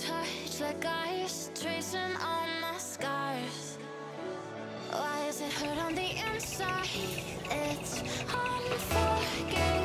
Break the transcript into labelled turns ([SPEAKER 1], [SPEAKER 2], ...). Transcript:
[SPEAKER 1] Touch like ice, tracing all my scars. Why is it hurt on the inside? It's unforgiving.